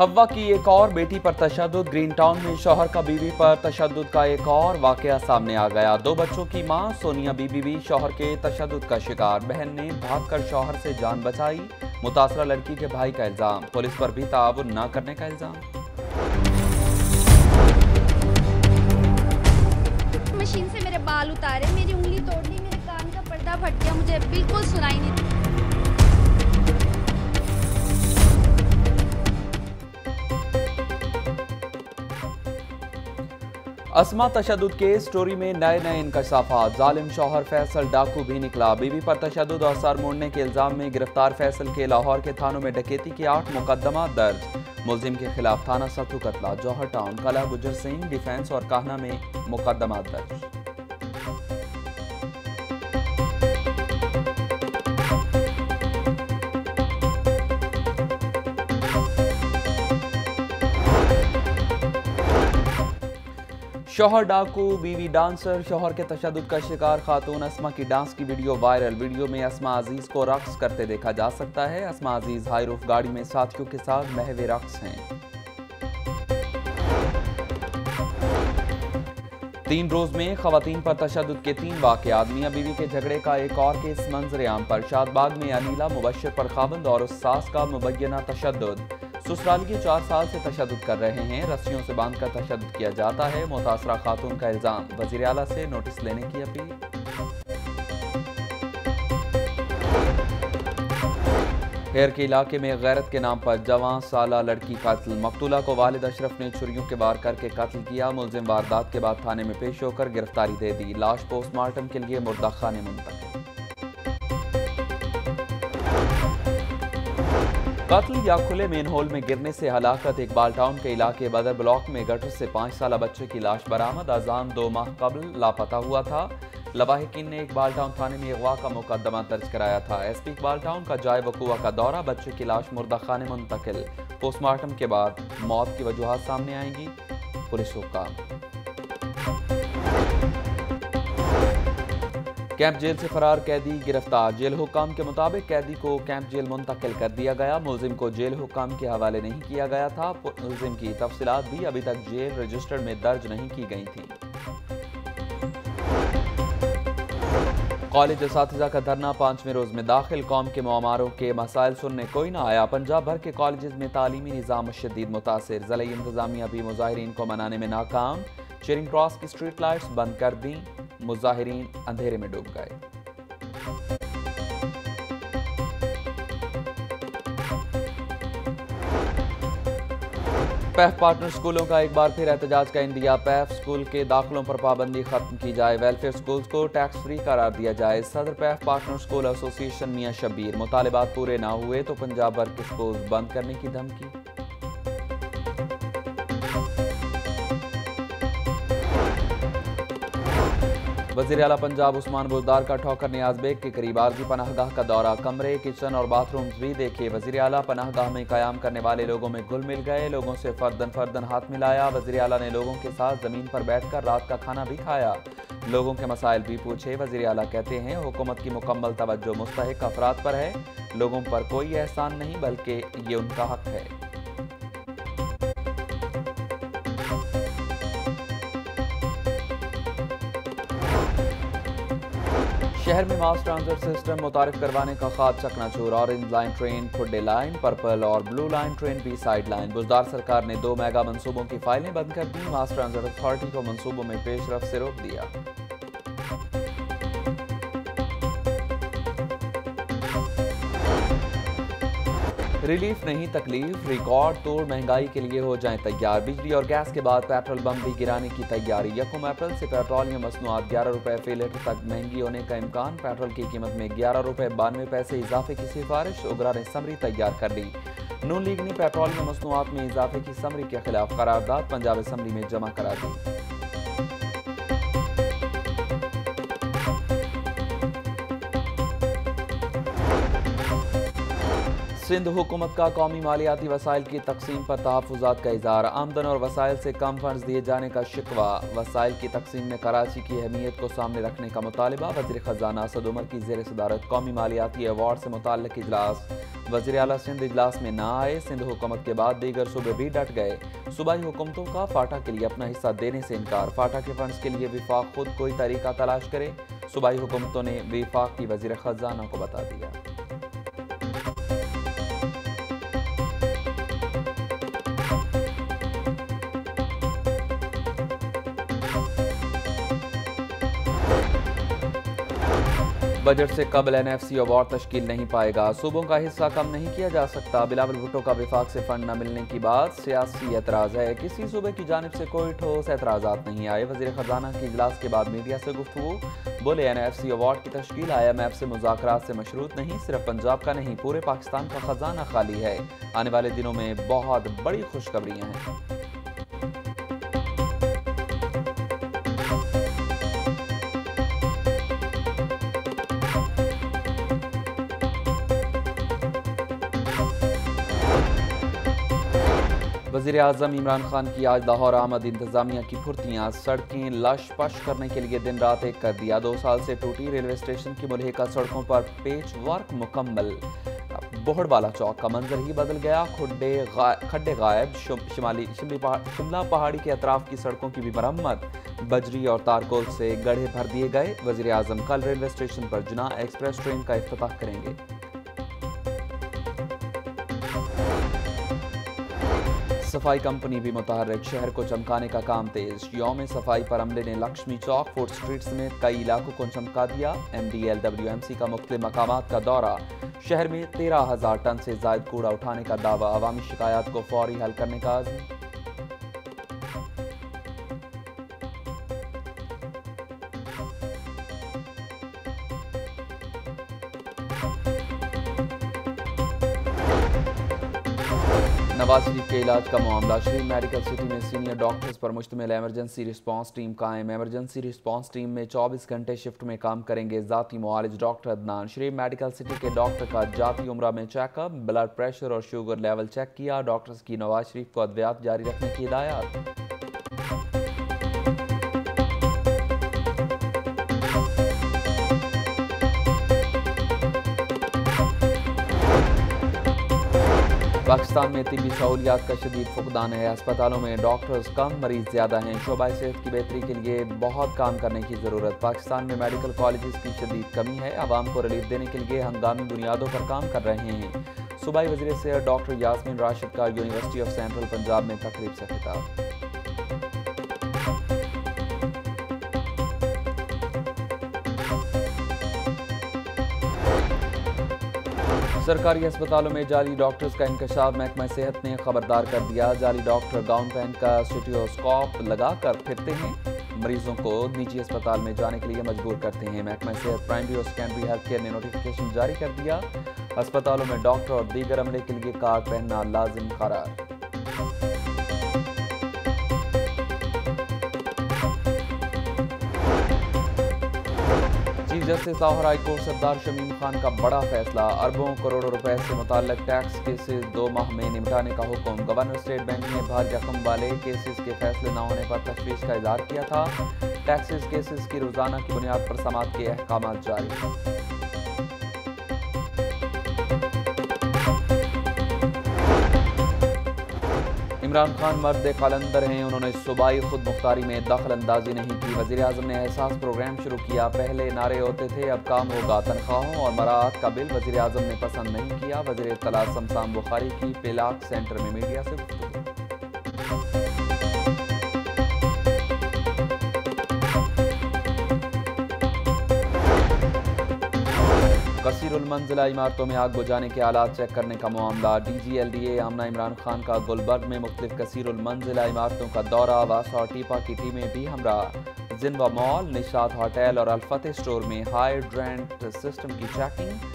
ہوا کی ایک اور بیٹی پر تشدد، گرین ٹاؤن میں شوہر کا بیوی پر تشدد کا ایک اور واقعہ سامنے آ گیا۔ دو بچوں کی ماں، سونیا بی بی بھی شوہر کے تشدد کا شکار۔ بہن نے بھاگ کر شوہر سے جان بچائی۔ متاثرہ لڑکی کے بھائی کا الزام۔ پولیس پر بھی تعاون نہ کرنے کا الزام۔ مشین سے میرے بال اتارے، میری انگلی توڑنی میرے کان کا پردہ پھٹ گیا، مجھے بالکل سنائی نہیں اسما تشدد کے سٹوری میں نئے نئے انکشافات۔ ظالم شوہر فیصل ڈاکو بھی نکلا۔ بیوی بی پر تشدد اور سر موڑنے کے الزام میں گرفتار فیصل کے لاہور کے تھانوں میں ڈکیتی کے آٹھ مقدمات درج۔ ملزم کے خلاف تھانہ ستھو قتلہ جوہر ٹاؤن۔ کلہ گجر سنگھ ڈیفینس اور کہنا میں مقدمات درج۔ شوہر ڈاکو، بیوی ڈانسر، شوہر کے تشدد کا شکار خاتون اسما کی ڈانس کی ویڈیو وائرل۔ ویڈیو میں اسما عزیز کو رقص کرتے دیکھا جا سکتا ہے۔ اسما عزیز ہائی روف گاڑی میں ساتھیوں کے ساتھ محو رقص ہیں۔ تین روز میں خواتین پر تشدد کے تین واقعہ میاں بیوی کے جھگڑے کا ایک اور کیس منظر عام پر۔ شاد باغ میں انیلا مبشر پر خاوند اور اس ساس کا مبینہ تشدد۔ سسرالیے چار سال سے تشدد کر رہے ہیں۔ رسیوں سے باندھ کر تشدد کیا جاتا ہے۔ متاثرہ خاتون کا الزام۔ وزیراعلا سے نوٹس لینے کی اپیل۔ خیر کے علاقے میں غیرت کے نام پر جوان سالہ لڑکی قتل مقتولہ کو والد اشرف نے چھریوں کے وار کر کے قتل کیا۔ ملزم واردات کے بعد تھانے میں پیش ہو کر گرفتاری دے دی۔ لاش پوسٹ مارٹم کے لیے مردہ خانے منتقل۔ قاتل یا کھلے مین ہول میں گرنے سے ہلاکت، اقبال ٹاؤن کے علاقے بدر بلاک میں گٹر سے پانچ سالہ بچے کی لاش برآمد آزان دو ماہ قبل لاپتہ ہوا تھا۔ لواحقین نے اقبال ٹاؤن تھانے میں اغوا کا مقدمہ درج کرایا تھا۔ ایس پی اقبال ٹاؤن کا جائے وقوع کا دورہ، بچے کی لاش مردہ خانے منتقل۔ پوسٹ مارٹم کے بعد موت کی وجوہات سامنے آئیں گی۔ پولیس حکام۔ کیمپ جیل سے فرار قیدی گرفتار جیل حکام کے مطابق قیدی کو کیمپ جیل منتقل کر دیا گیا۔ ملزم کو جیل حکام کے حوالے نہیں کیا گیا تھا۔ ملزم کی تفصیلات بھی ابھی تک جیل رجسٹر میں درج نہیں کی گئی تھیں۔ کالج اساتذہ کا دھرنا پانچویں روز میں داخل۔ قوم کے معماروں کے مسائل سننے کوئی نہ آیا۔ پنجاب بھر کے کالجز میں تعلیمی نظام شدید متاثر۔ ضلعی انتظامیہ بھی مظاہرین کو منانے میں ناکام۔ چیرنگ کراس کی سٹریٹ لائٹس بند کر دیں۔ مظاہرین اندھیرے میں ڈوب گئے۔ پیف پارٹنر سکولوں کا ایک بار پھر احتجاج کا انڈیا پیف سکول کے داخلوں پر پابندی ختم کی جائے۔ ویلفیئر سکولز کو ٹیکس فری قرار دیا جائے۔ صدر پیف پارٹنر سکول ایسوسی ایشن میاں شبیر۔ مطالبات پورے نہ ہوئے تو پنجاب بھر کے سکولز بند کرنے کی دھمکی۔ وزیر اعلیٰ پنجاب عثمان بردار کا ٹھوکر نیاز بیگ کے قریب آرزی پناہ گاہ کا دورہ، کمرے، کچن اور باتھ رومز بھی دیکھے۔ وزیر اعلیٰ پناہ گاہ میں قیام کرنے والے لوگوں میں گل مل گئے۔ لوگوں سے فردن فردن ہاتھ ملایا۔ وزیر اعلیٰ نے لوگوں کے ساتھ زمین پر بیٹھ کر رات کا کھانا بھی کھایا۔ لوگوں کے مسائل بھی پوچھے۔ وزیر اعلیٰ کہتے ہیں، حکومت کی مکمل توجہ مستحق افراد پر ہے۔ لوگوں پر کوئی احسان نہیں، بلکہ یہ ان کا حق ہے۔ شہر میں ماس ٹرانزٹ سسٹم متعارف کروانے کا خواب چکنا چور۔ اورنج لائن ٹرین کھڈے لائن پرپل اور بلو لائن ٹرین بھی سائیڈ لائن بزدار سرکار نے دو میگا منصوبوں کی فائلیں بند کر دی ماس ٹرانزٹ اتھارٹی کو منصوبوں میں پیش رفت سے روک دیا۔ ریلیف نہیں، تکلیف، ریکارڈ توڑ مہنگائی کے لیے ہو جائیں تیار۔ بجلی اور گیس کے بعد پیٹرول بم بھی گرانے کی تیاری۔ یکم اپریل سے پیٹرولیم مصنوعات گیارہ روپے فی لیٹر تک مہنگی ہونے کا امکان۔ پیٹرول کی قیمت میں گیارہ روپے بانوے پیسے اضافے کی سفارش۔ اگرا نے سمری تیار کر لی نون لیگ نے پیٹرولیم مصنوعات میں اضافے کی سمری کے خلاف قرارداد۔ پنجاب اسمبلی میں جمع کرا دی۔ سندھ حکومت کا قومی مالیاتی وسائل کی تقسیم پر تحفظات کا اظہار، آمدن اور وسائل سے کم فنڈز دیے جانے کا شکوہ۔ وسائل کی تقسیم میں کراچی کی اہمیت کو سامنے رکھنے کا مطالبہ، وزیر خزانہ اسد عمر کی زیر صدارت قومی مالیاتی ایوارڈ سے متعلق اجلاس۔ وزیر اعلیٰ سندھ اجلاس میں نہ آئے، سندھ حکومت کے بعد دیگر صوبے بھی ڈٹ گئے۔ صوبائی حکومتوں کا فاٹا کے لیے اپنا حصہ دینے سے انکار۔ فاٹا کے فنڈز کے لیے وفاق خود کوئی طریقہ تلاش کرے، صوبائی حکومتوں نے وفاق کی وزیر خزانہ کو بتا دیا۔ بجٹ سے قبل این ایف سی اوارڈ تشکیل نہیں پائے گا۔ صوبوں کا حصہ کم نہیں کیا جا سکتا۔ بلاول بھٹو کا وفاق سے فنڈ نہ ملنے کی بات۔ سیاسی اعتراض ہے۔ کسی صوبے کی جانب سے کوئی ٹھوس اعتراضات نہیں آئے۔ وزیر خزانہ کی اجلاس کے بعد میڈیا سے گفتگو۔ بولے این ایف سی اوارڈ کی تشکیل آئی ایم ایف سے مذاکرات سے مشروط نہیں، صرف پنجاب کا نہیں، پورے پاکستان کا خزانہ خالی ہے۔ آنے والے دنوں میں بہت بڑی خوشخبریاں ہیں۔ وزیر اعظم عمران خان کی آج لاہور آمد انتظامیہ کی پھرتیاں سڑکیں لش پش کرنے کے لیے دن رات ایک کر دیا دو سال سے ٹوٹی ریلوے اسٹیشن کی ملحقہ سڑکوں پر پیچ ورک مکمل۔ بہڑ والا چوک کا منظر ہی بدل گیا، کھڈے غائب شمالی شملہ پہاڑی کے اطراف کی سڑکوں کی بھی مرمت۔ بجری اور تارکول سے گڑھے بھر دیے گئے۔ وزیر اعظم کل ریلوے اسٹیشن پر جناح ایکسپریس ٹرین کا افتتاح کریں گے۔ صفائی کمپنی بھی متحرک، شہر کو چمکانے کا کام تیز۔ یوم صفائی پر عملے نے لکشمی چوک، فورٹ سٹریٹ سمیت کئی علاقوں کو چمکا دیا۔ M D L W M C کا مختلف مقامات کا دورہ۔ شہر میں تیرہ ہزار ٹن سے زائد کوڑا اٹھانے کا دعویٰ۔ عوامی شکایات کو فوری حل کرنے کا عزم۔ نواز شریف کے علاج کا معاملہ۔ شریف میڈیکل سٹی میں سینئر ڈاکٹرز پر مشتمل ایمرجنسی رسپانس ٹیم قائم۔ ایمرجنسی رسپانس ٹیم میں چوبیس گھنٹے شفٹ میں کام کریں گے ذاتی معالج doctor Adnan. Sharif medical city کے ڈاکٹر کا جاتی عمرہ میں چیک اپ۔ بلڈ پریشر اور شوگر لیول چیک کیا۔ ڈاکٹرز کی نواز شریف کو ادویات جاری رکھنے کی ہدایات۔ پاکستان میں طبی سہولیات کا شدید فقدان ہے۔ اسپتالوں میں ڈاکٹرز کم مریض زیادہ ہیں۔ شعبہ صحت کی بہتری کے لیے بہت کام کرنے کی ضرورت۔ پاکستان میں میڈیکل کالجز کی شدید کمی ہے۔ عوام کو ریلیف دینے کے لیے ہنگامی بنیادوں پر کام کر رہے ہیں۔ صوبائی وزیر صحت ڈاکٹر یاسمین راشد کا یونیورسٹی آف سینٹرل پنجاب میں تقریب سے خطاب۔ سرکاری اسپتالوں میں جعلی ڈاکٹرز کا انکشاف، محکمہ صحت نے خبردار کر دیا۔ جعلی ڈاکٹر گاؤن پہن کا سٹیوسکوپ لگا کر پھرتے ہیں۔ مریضوں کو نجی اسپتال میں جانے کے لیے مجبور کرتے ہیں۔ محکمہ صحت پرائمری اور سیکنڈری ہیلتھ کیئر نے نوٹیفیکیشن جاری کر دیا۔ اسپتالوں میں ڈاکٹر اور دیگر عملے کے لیے کارڈ پہننا لازم قرار۔ جسٹس لاہور ہائی کورٹ سردار شمیم خان کا بڑا فیصلہ۔ اربوں کروڑوں روپے سے متعلق ٹیکس کیسز دو ماہ میں نمٹانے کا حکم۔ گورنر اسٹیٹ بینک نے بھاری رقم والے کیسز کے فیصلے نہ ہونے پر تشویش کا اظہار کیا تھا۔ ٹیکسز کیسز کی روزانہ کی بنیاد پر سماعت کے احکامات جاری۔ عمران خان مرد قلندر ہیں، انہوں نے صوبائی خود مختاری میں دخل اندازی نہیں کی۔ وزیر اعظم نے احساس پروگرام شروع کیا۔ پہلے نعرے ہوتے تھے، اب کام ہوگا تنخواہوں اور مراعات کا بل۔ وزیر اعظم نے پسند نہیں کیا۔ وزیر اطلاع سمسام بخاری کی پیلاک سینٹر میں میڈیا سے گفتگو المنزلہ عمارتوں میں آگ بجانے کے آلات چیک کرنے کا معاملہ۔ D G L D A Amna Imran Khan کا گلبرگ میں مختلف کثیر المنزلہ عمارتوں کا دورہ۔ واسا اور ٹیپا کی ٹیمیں بھی ہمراہ۔ زنوہ مال نشاد ہوٹل اور الفتح سٹور میں ہائیڈرینٹ سسٹم کی چیکنگ۔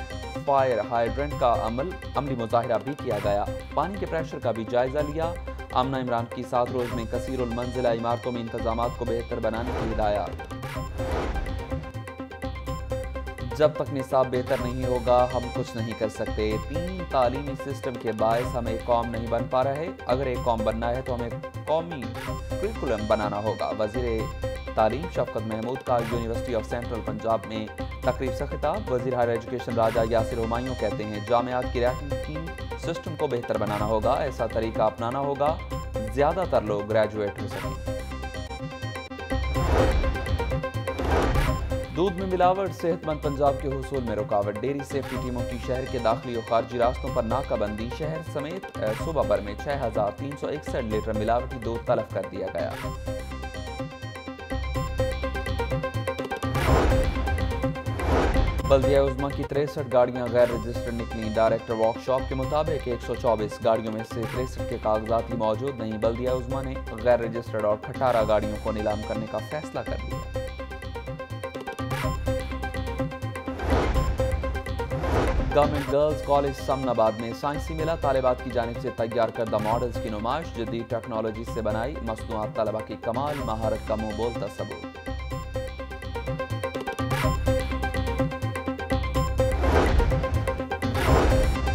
فائر ہائیڈرینٹ کا عمل، عملی مظاہرہ بھی کیا گیا۔ پانی کے پریشر کا بھی جائزہ لیا۔ آمنہ عمران کی سات روز میں کثیر المنزلہ عمارتوں میں انتظامات کو بہتر بنانے کی ہدایات جب تک نصاب بہتر نہیں ہوگا، ہم کچھ نہیں کر سکتے۔ تین تعلیمی سسٹم کے باعث ہم ایک قوم نہیں بن پا رہے۔ اگر ایک قوم بننا ہے تو ہمیں قومی کریکولم بنانا ہوگا۔ وزیر تعلیم شفقت محمود کا یونیورسٹی آف سینٹرل پنجاب میں تقریب سے خطاب۔ وزیر ہائر ایجوکیشن راجہ یاسر ہمایوں کہتے ہیں، جامعات کی رینکنگ سسٹم کو بہتر بنانا ہوگا، ایسا طریقہ اپنانا ہوگا۔ زیادہ تر لوگ گریجویٹ ہو سکیں۔ دودھ میں ملاوٹ، صحت مند پنجاب کے حصول میں رکاوٹ۔ ڈیری سیفٹی ٹیموں کی شہر کے داخلی اور خارجی راستوں پر ناکہ بندی شہر سمیت صوبہ بھر میں چھ ہزار تین سو اکسٹھ لیٹر ملاوٹی دودھ طلب کر دیا گیا۔ بلدیہ عظمہ کی تریسٹھ گاڑیاں غیر رجسٹرڈ نکلیں۔ ڈائریکٹر ورک شاپ کے مطابق ایک سو چوبیس گاڑیوں میں سے تریسٹھ کے کاغذات ہی موجود۔ نہیں بلدیہ عظمہ نے غیر رجسٹرڈ اور کھٹارہ گاڑیوں کو نیلام کرنے کا فیصلہ کر لیا گورنمنٹ گرلز کالج سمن آباد میں سائنسی میلہ، طالبات کی جانب سے تیار کردہ ماڈلز کی نمائش، جدید ٹیکنالوجی سے بنائی مصنوعات طلبہ کی کمال، مہارت کا منہ بولتا ثبوت۔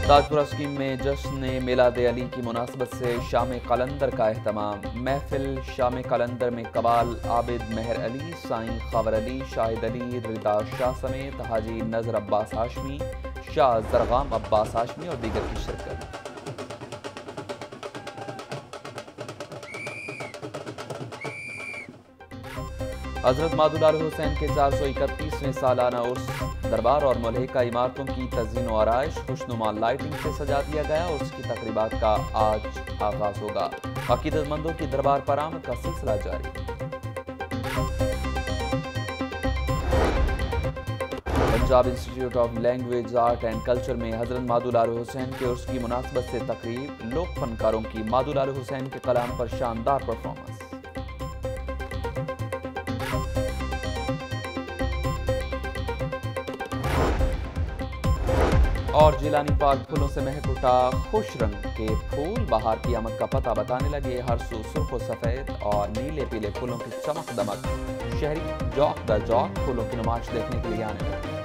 تاجپورہ اسکیم میں جشن میلاد علی کی مناسبت سے شام قلندر کا اہتمام۔ محفل شام قلندر میں قبال عابد مہر علی، سائن خاور علی، شاہد علی ردا شاہ سمیت حاجی نظر عباس ہاشمی شاہ زرغام عباس ہاشمی اور دیگر کی شرکت۔ حضرت مادولال حسین کے چار سو اکتیسویں سالانہ عرص دربار اور ملحقہ عمارتوں کی تزین و آرائش، خوشنما لائٹنگ سے سجا دیا گیا اس کی تقریبات کا آج آغاز ہوگا۔ عقیدت مندوں کی دربار پر آمد کا سلسلہ جاری۔ Punjab institute of language, art and culture میں حضرت مادولال حسین کے عرص کی مناسبت سے تقریب لوک فنکاروں کی مادولال حسین کے کلام پر شاندار پرفارمنس اور جیلانی پارک پھولوں سے مہک اٹھا خوش رنگ کے پھول۔ بہار کی آمد کا پتہ بتانے لگے ہر سو سرخ و سفید اور نیلے پیلے پھولوں کی چمک دمک۔ شہری جوک دا جوک پھولوں کی نمائش دیکھنے کے لیے آنے لگے۔